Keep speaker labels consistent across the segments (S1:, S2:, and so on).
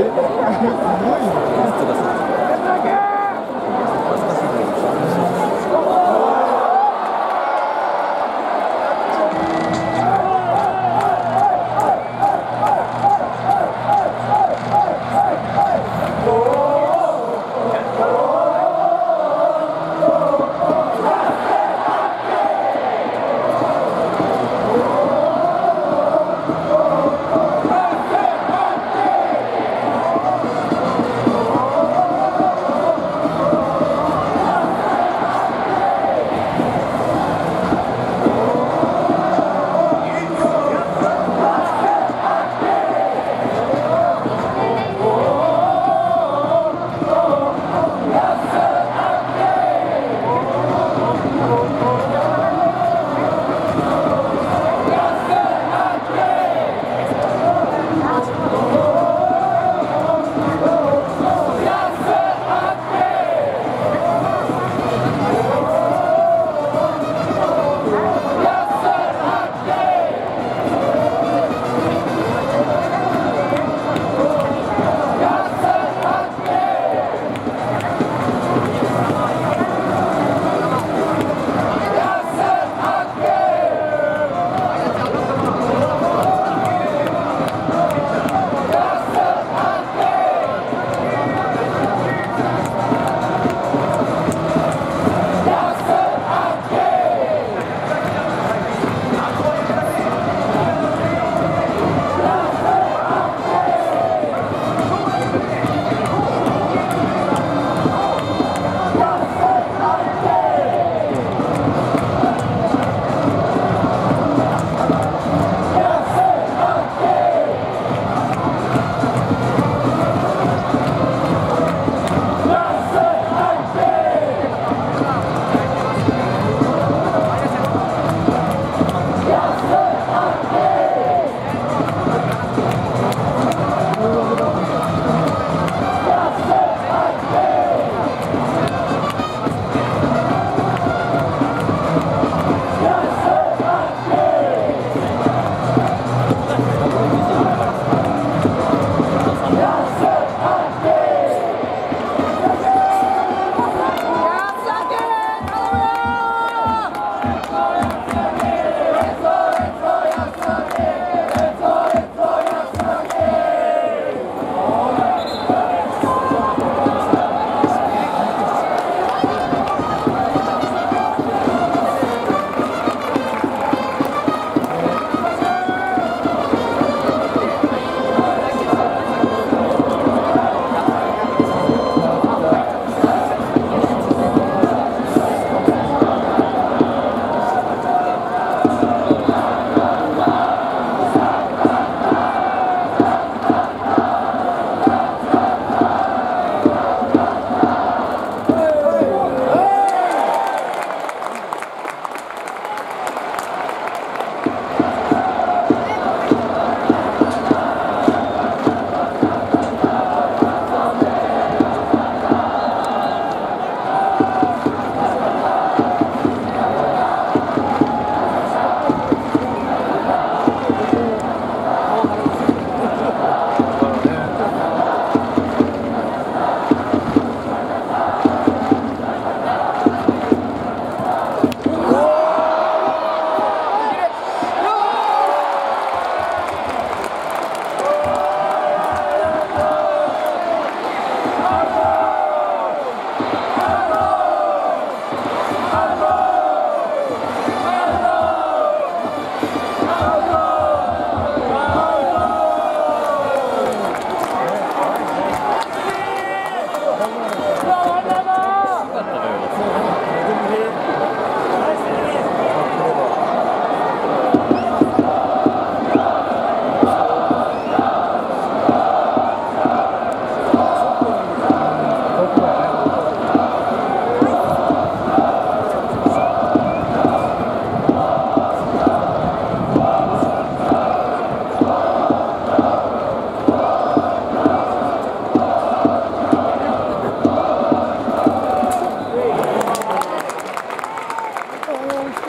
S1: Aí, muito.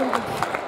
S1: Thank you.